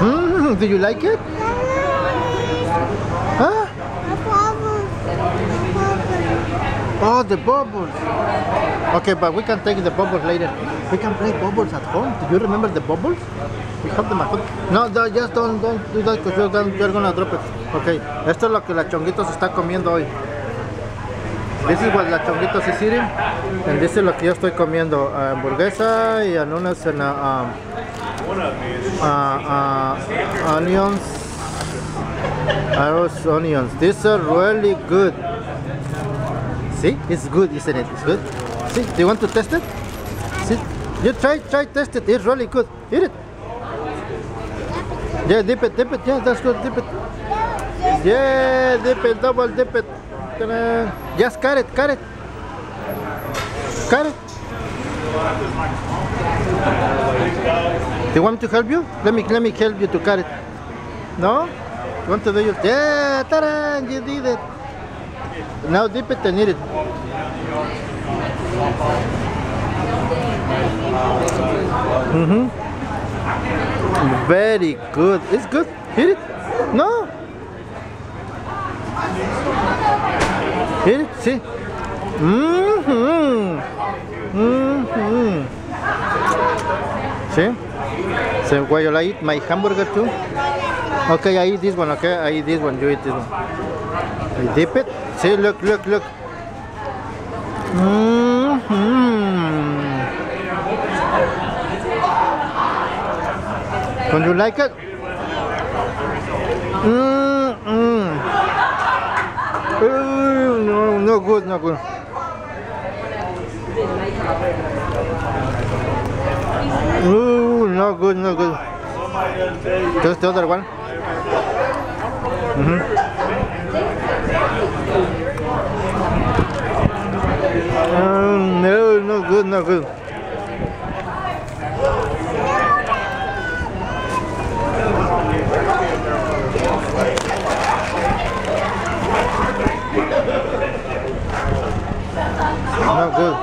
Mm, do you like it? Huh? Oh, the bubbles. Okay, but we can take the bubbles later. We can play bubbles at home. Do you remember the bubbles? We have them at home. No, just don't, don't do that because you're, you're gonna drop it. Okay, esto es lo que la chonguito se está comiendo hoy. This is what la chonguito is eating. And this is lo que yo estoy comiendo. ah, hamburguesa y unas en, ah, ah, ah, onions. Arrows onions. These are really good. See, it's good, isn't it? It's good. See, do you want to test it? See, you try, try, test it. It's really good. Eat it. Yeah, dip it, dip it. Yeah, that's good. Dip it. Yeah, dip it, double dip it. Just cut it, cut it. Cut it. Do you want me to help you? Let me, let me help you to cut it. No? You want to do your? Yeah, ta-da! You did it. Now dip it and eat it. Mm-hmm. Very good. It's good. Eat it. No. Eat it. See. Mm-hmm. Mm-hmm. See? So while I eat my hamburger too. Okay, I eat this one. Okay, I eat this one. You eat this one. I dip it. See, look, look, look. Mm-hmm. Don't you like it? Mm-hmm. Ooh, no, good, no good. Ooh, no good, no good. Just the other one. Um, no, no good, no good. Good.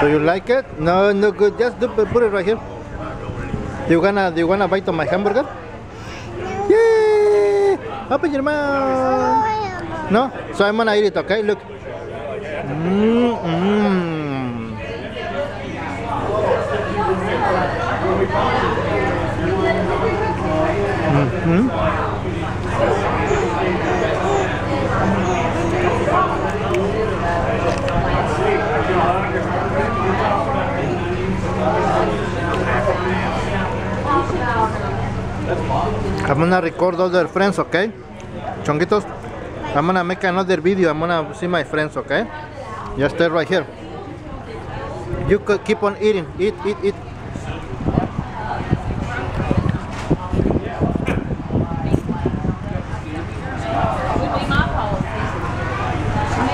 Do you like it? No, no good. Just do, put it right here. You wanna, you wanna bite on my hamburger? Yay! Open your mouth. No? So I'm gonna eat it, okay? Look. I'm gonna record other friends, okay? Chonguitos, I'm gonna make another video. I'm gonna see my friends, okay? Just stay right here. You could keep on eating. Eat, eat, eat.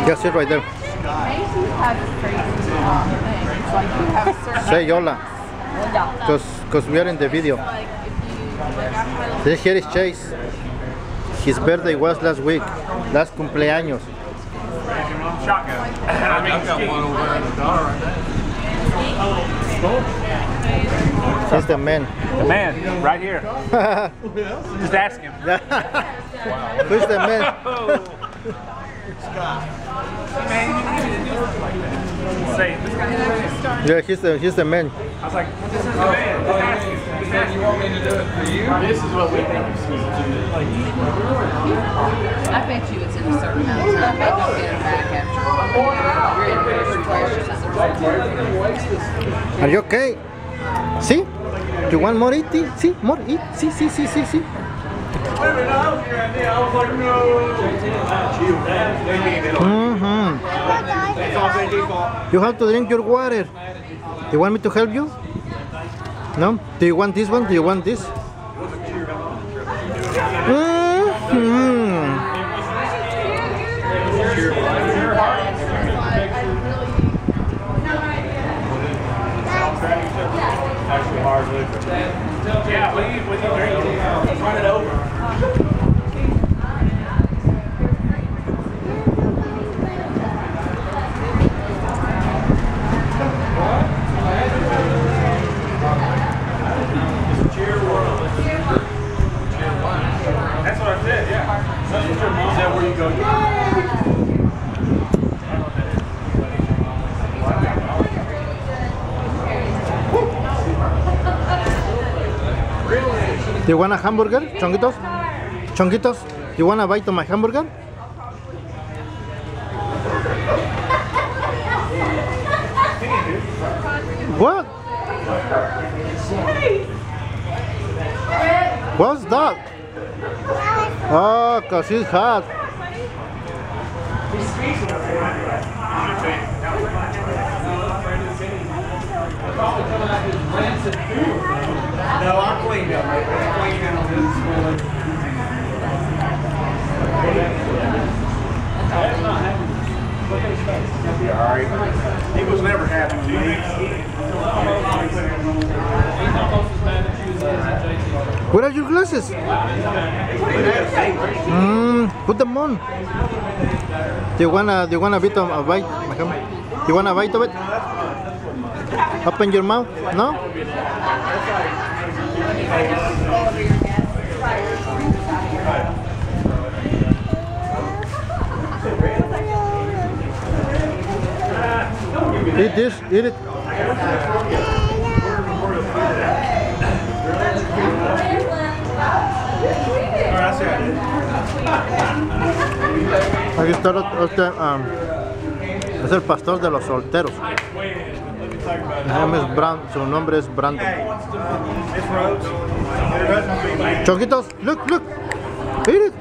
Just sit right there. Say hola, Well, yeah. cause, cause we are in the video. This here is Chase. His birthday was last week. Last cumpleaños. I've got one over in the car right there. He's the man. The man, right here. Just ask him. Who's the man? Yeah, he's the he's the man. I was like, this is the man. Just ask him. Just ask him. You want me to do it for you? This is what we think it's supposed to do. I bet you it's in a certain amount of time. They don't get it back after you're in first place or. Are you okay? See? You want more eating? See? More eat? See, see, see, see, see. Wait a minute, I was your idea. I was like, no. It's all their default. You have to drink your water. You want me to help you? No? Do you want this one? Do you want this? Mm-hmm. Yeah, leave with you drink it. Run it over. You want a hamburger? Chonguitos? Chonguitos? You want a bite of my hamburger? What? What's that? Oh, cause it's hot. No, I cleaned up. I cleaned out this morning. Alright. He was never happy with me. Where are your glasses? Mm, put them on. Do you wanna do you wanna of a bite? Maham? You wanna bite of it? Open your mouth. No? Eat this, eat it. Aquí está el- este, um, pastor de los solteros. Su nombre es, Brandon. Choquitos, look, look. Eat